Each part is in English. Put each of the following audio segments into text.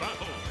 battle.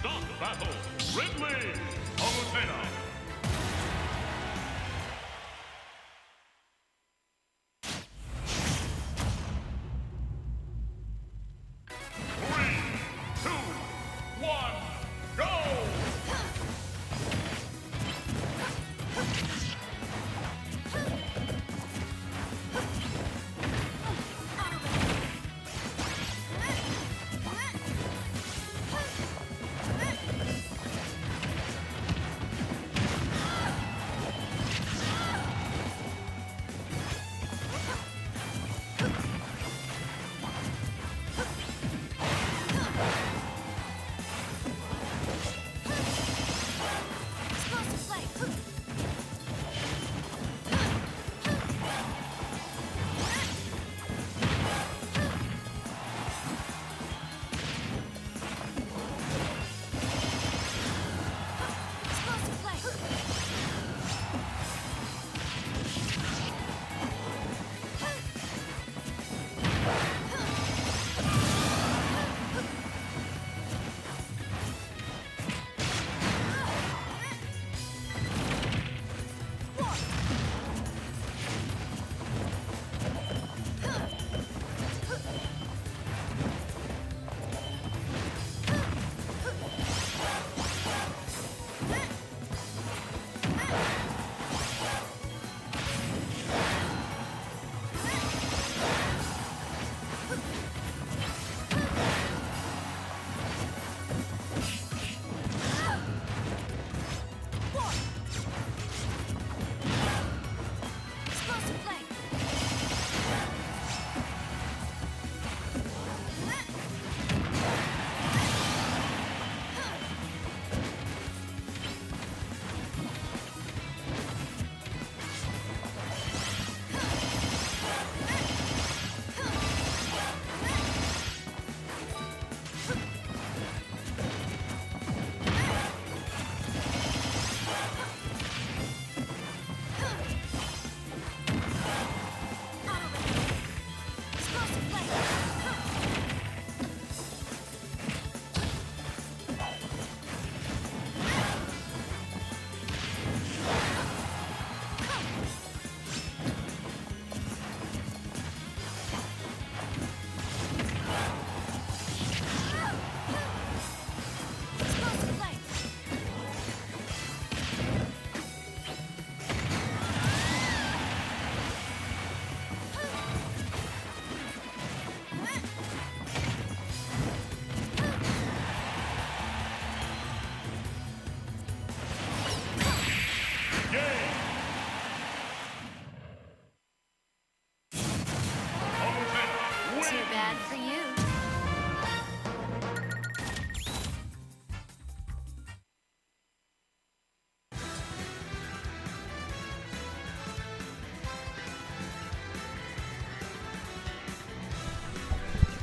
Stop battle. Ridley. Palutena.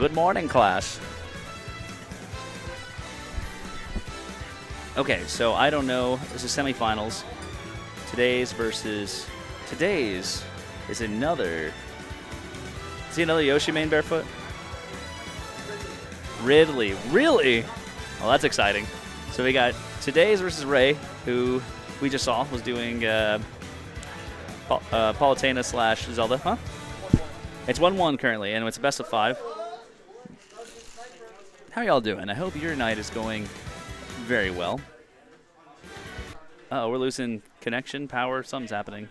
Good morning, class. Okay, so I don't know. This is semifinals. Todayyz versus Todayyz is another. Is he another Yoshi main barefoot? Ridley, really? Well, that's exciting. So we got Todayyz versus Ray, who we just saw was doing uh, uh, Palutena slash Zelda, huh? It's 1-1 currently, and it's a best of five. How y'all doing? I hope your night is going very well. Oh, we're losing connection, power, something's happening.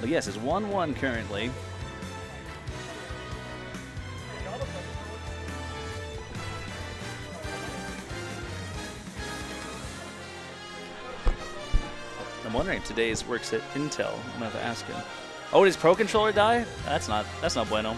But yes, it's 1 1 currently. I'm wondering if Todayyz works at Intel. I'm gonna have to ask him. Oh, did his Pro controller die? That's not that's not bueno.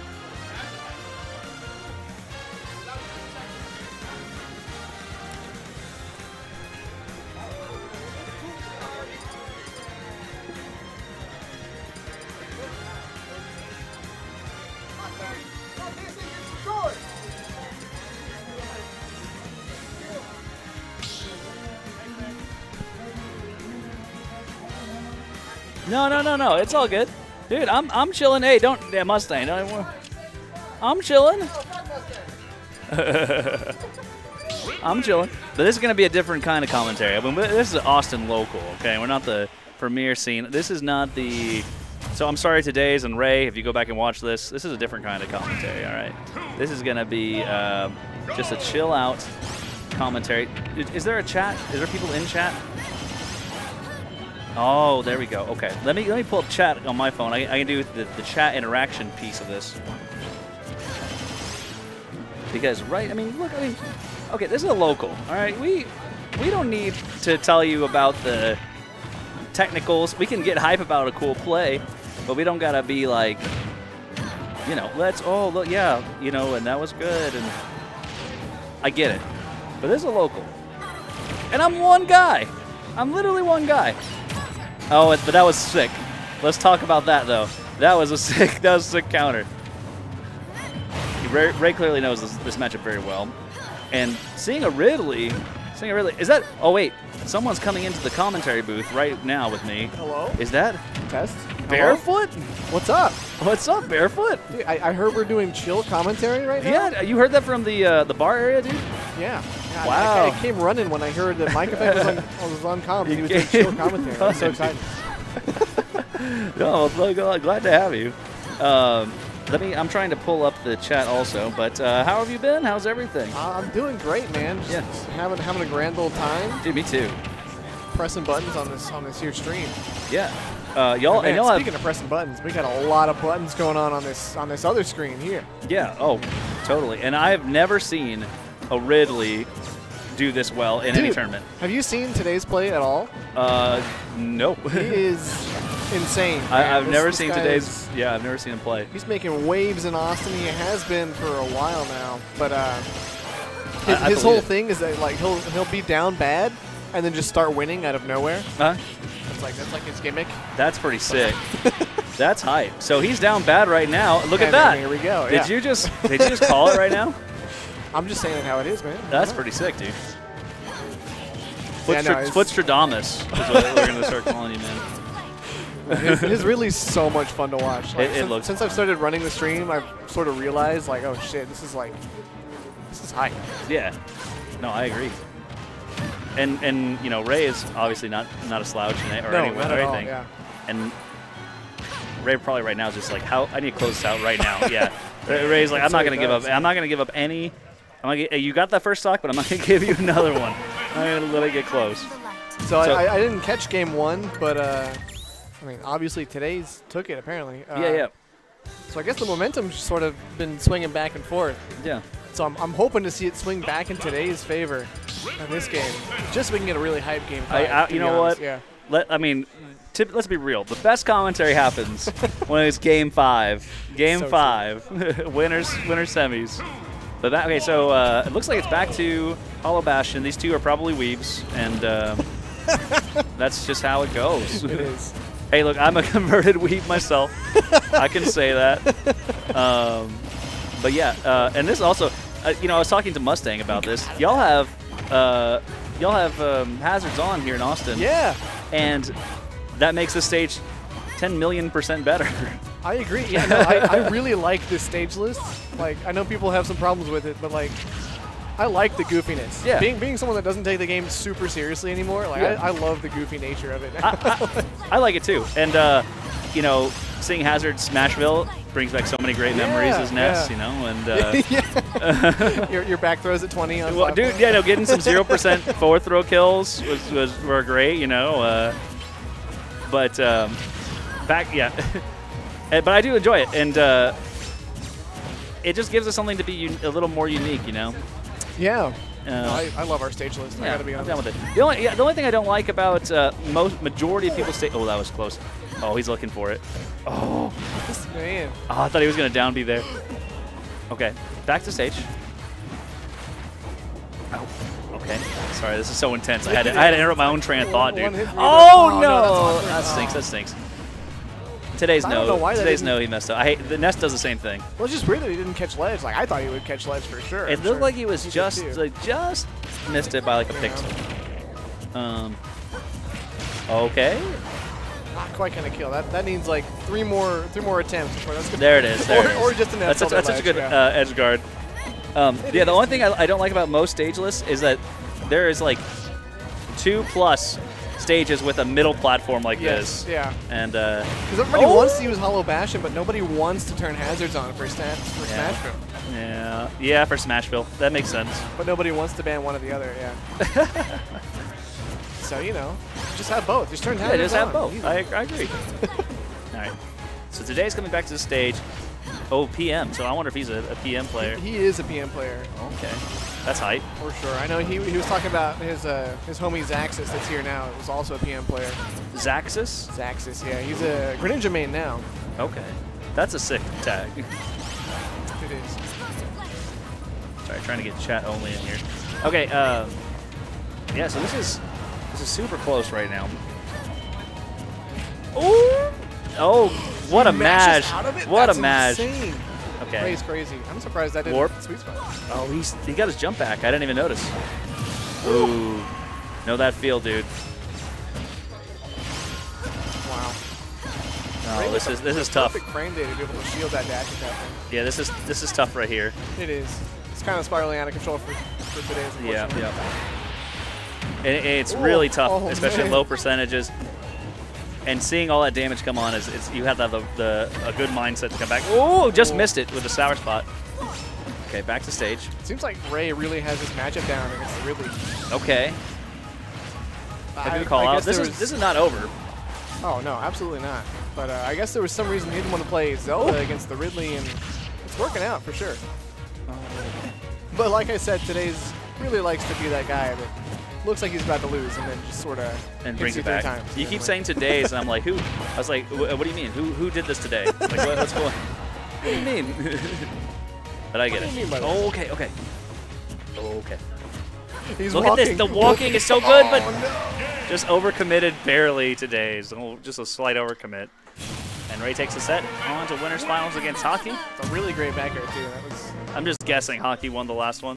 No, no, no, no. It's all good, dude. I'm I'm chilling. Hey, don't yeah Mustang. Don't I'm chilling. I'm chilling. But this is gonna be a different kind of commentary. I mean, this is Austin local. Okay, we're not the premiere scene. This is not the. So I'm sorry, Todayyz and Ray. If you go back and watch this, this is a different kind of commentary. All right, this is gonna be um, just a chill out commentary. Is, is there a chat? Is there people in chat? Oh, there we go. Okay, let me let me pull up chat on my phone. I, I can do the, the chat interaction piece of this because right. I mean, look. I mean, okay, this is a local. All right, we we don't need to tell you about the technicals. We can get hype about a cool play, but we don't gotta be like, you know, let's. Oh, look, yeah, you know, and that was good, and I get it. But this is a local, and I'm one guy. I'm literally one guy. Oh, but that was sick. Let's talk about that though. That was a sick. That was a sick counter. Ray, Ray clearly knows this, this matchup very well, and seeing a Ridley, seeing a Ridley. Is that? Oh wait, someone's coming into the commentary booth right now with me. Hello? Is that Test? Hello? Barefoot? What's up? What's up, Barefoot? Dude, I, I heard we're doing chill commentary right now. Yeah, you heard that from the uh, the bar area, dude. Yeah. yeah I- Wow. I, I came running when I heard that Mike Effect was on, was on comms. He was doing chill commentary. I'm so excited. No, glad to have you. Um, let me. I'm trying to pull up the chat also. But uh, how have you been? How's everything? Uh, I'm doing great, man. Just Yeah. having having a grand old time, Dude, me too. pressing buttons on this on this here stream. Yeah. Uh, y'all, Man, and y'all speaking have, of pressing buttons, we got a lot of buttons going on on this on this other screen here. yeah. Oh, totally. And I have never seen a Ridley do this well in any tournament. Have you seen Todayyz play at all? Uh, no. He is insane. I, I've This- never seen Todayyz. is- Yeah, I've never seen him play. He's making waves in Austin. He has been for a while now. But uh, his, I- I his whole it. thing is that like he'll he'll be down bad and then just start winning out of nowhere. Huh? That's like that's like his gimmick. That's pretty sick. That's hype. So he's down bad right now. Look at that. Here we go. Did yeah. you just did you just call it right now? I'm just saying how it is, man. That's Yeah. pretty sick, dude. Yeah, no, Footstradamus is what we're gonna start calling you, man. His, his really so much fun to watch. Like, It- it since, looks- since I've started running the stream, I've sort of realized like, oh shit, this is like, this is hype. Yeah. No, I agree. And and you know Ray is obviously not not a slouch it or, No, any, not or at all, anything. yeah. And Ray probably right now is just like, how I need to close this out right now. yeah. Ray's like, I'm not gonna give up. I'm not gonna give up any. I'm gonna, you got that first sock, but I'm not gonna give you another one. I'm gonna let it get close. So, So- I, I, I didn't catch game one, but uh, I mean, obviously Todayyz took it apparently. Uh, yeah, yeah, So I guess the momentum's sort of been swinging back and forth. yeah. So I'm, I'm hoping to see it swing back in Todayyz favor in this game, just so we can get a really hype game. I, five, I, to you know honest, what? Yeah. Let I mean, tip, let's be real. The best commentary happens when it's game five. Game So five, winners, winner semis. But that, okay, so uh, it looks like it's back to Hollow Bastion. These two are probably weebs, and um, that's just how it goes. It is. Hey, look, I'm a converted weeb myself. I can say that. Um, but yeah, uh, and this also, uh, you know, I was talking to Mustang about this. Y'all have, uh, y'all have um, hazards on here in Austin, Yeah, and that makes the stage 10 million percent better. I agree. Yeah, no, I, I really like this stage list. Like, I know people have some problems with it, but like, I like the goofiness. Yeah. Being being someone that doesn't take the game super seriously anymore, like Yeah. I, I love the goofy nature of it. I, I, I like it too, and uh, you know, seeing Hazard Smashville brings back so many great memories Yeah, as Ness, yeah. you know, and. Uh, your, your back throws at 20 on Well, dude, yeah, no, getting some zero percent forward throw kills was, was were great, you know. Uh, but um, back, yeah, but I do enjoy it, and uh, it just gives us something to be un- a little more unique, you know. Yeah. Uh, No, I, I love our stage list. I gotta be I'm honest. down with it. The only, yeah, the only thing I don't like about uh, most majority of people say, oh, that was close. Oh, he's looking for it. Oh, This man. oh I thought he was gonna down B there. Okay, back to stage. Oh, okay. Sorry, this is so intense. I had to, I had to interrupt my own train of thought, dude. Oh. Oh, no, no! that stinks. That stinks. Todayyz no. Todayyz no. He messed up. I the Ness does the same thing. Well, it's just weird that he didn't catch ledge. Like I thought he would catch ledge for sure. It I'm looked sure like he was did just like just missed it by like a Yeah. pixel. Um. Okay. not quite gonna kill. That that needs like three more three more attempts before that's. There it is. There or, it is. or just an that's, such, that's such a good yeah. uh, edge guard. Um, yeah, the only thing I, I don't like about most stage lists is that there is like two plus stages with a middle platform like yes, this. yeah. And uh, Because everybody Oh! wants to use Hollow Bastion, but nobody wants to turn hazards on for, stat, for Yeah. Smashville. yeah, yeah, for Smashville, that makes sense. But nobody wants to ban one or the other. Yeah. so you know, just have both. Just turn Yeah, hazards just have on. both. I, I agree. All right. So Todayyz coming back to the stage. Oh, PM. So I wonder if he's a, a PM player. He is a PM player Okay, that's hype. for sure. I know he, he was talking about his uh, his homie Zaxis that's here now. It was also a PM player. Zaxis. Zaxis, yeah, he's a Greninja main now. Okay, that's a sick tag. It is. Sorry, trying to get chat only in here. Okay, um, yeah, so this is this is super close right now. Ooh! Oh, what a mash! out of it? What That's a mash! Insane. Okay. Ray's crazy. I'm surprised that didn't Warp. sweet spot. Oh, he's he got his jump back. I didn't even notice. Ooh, know that feel, dude. Wow. Oh, this is this is tough. Frame data to be able to shield that dash attack. Yeah, this is this is tough right here. It is. It's kind of spiraling out of control for, for Todayyz. Yeah, unfortunately. yeah. It- it's Ooh, really tough, oh, especially man. low percentages. And seeing all that damage come on is, is you have to have the, the a good mindset to come back. Oh, just Ooh. missed it with the sour spot. Okay, back to stage. It seems like Ray really has his matchup down against the Ridley. Okay, I- have call I out? This is was- this is not over. Oh no, absolutely not. But uh, I guess there was some reason he didn't want to play Zelda against the Ridley, and it's working out for sure. But like I said, Todayyz really likes to be that guy that looks like he's about to lose, and then just sort of And brings it three back. Times, You keep like- saying Todayyz, and I'm like, who? I was like, what do you mean? Who who did this today? Like, what, what's going? What do you mean? but I get What it. do you mean by oh, okay, okay. Okay. He's Look walking. at this. The walking is so good, but Oh, no. Just overcommitted barely Todayyz. So just a slight overcommit. And Ray takes the set on to winners finals against Hockey. It's a really great back air too. That was I'm just guessing Hockey won the last one.